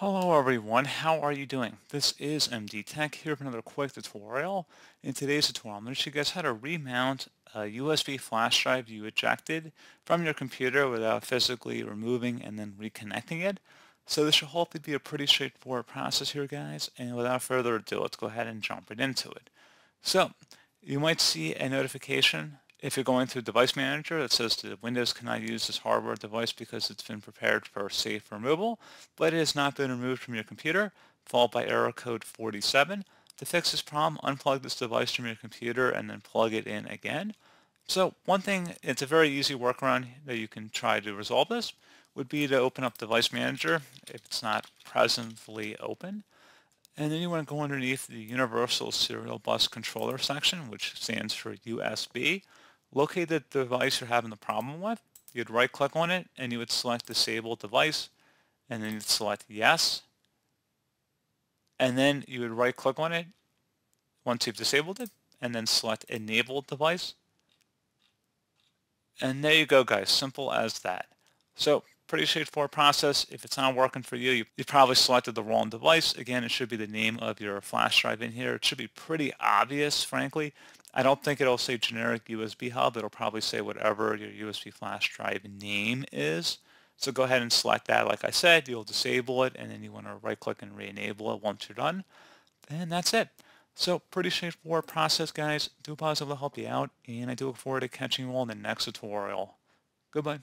Hello everyone, how are you doing? This is MD Tech here with another quick tutorial. In today's tutorial, I'm going to show you guys how to remount a USB flash drive you ejected from your computer without physically removing and then reconnecting it. So this should hopefully be a pretty straightforward process here guys, and without further ado, let's go ahead and jump right into it. So, you might see a notification if you're going through Device Manager, it says that Windows cannot use this hardware device because it's been prepared for safe removal, but it has not been removed from your computer, followed by error code 47. To fix this problem, unplug this device from your computer and then plug it in again. So one thing, it's a very easy workaround that you can try to resolve this, would be to open up Device Manager if it's not presently open. And then you want to go underneath the Universal Serial Bus Controller section, which stands for USB locate the device you're having the problem with, you'd right click on it and you would select disable device and then you'd select yes. And then you would right click on it once you've disabled it and then select enable device. And there you go guys simple as that. So pretty straightforward process. If it's not working for you, you you probably selected the wrong device. Again it should be the name of your flash drive in here. It should be pretty obvious frankly I don't think it'll say generic USB hub. It'll probably say whatever your USB flash drive name is. So go ahead and select that. Like I said, you'll disable it and then you want to right click and re-enable it once you're done. And that's it. So pretty straightforward process, guys. Do positive to help you out. And I do look forward to catching you all in the next tutorial. Goodbye.